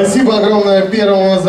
Спасибо огромное первому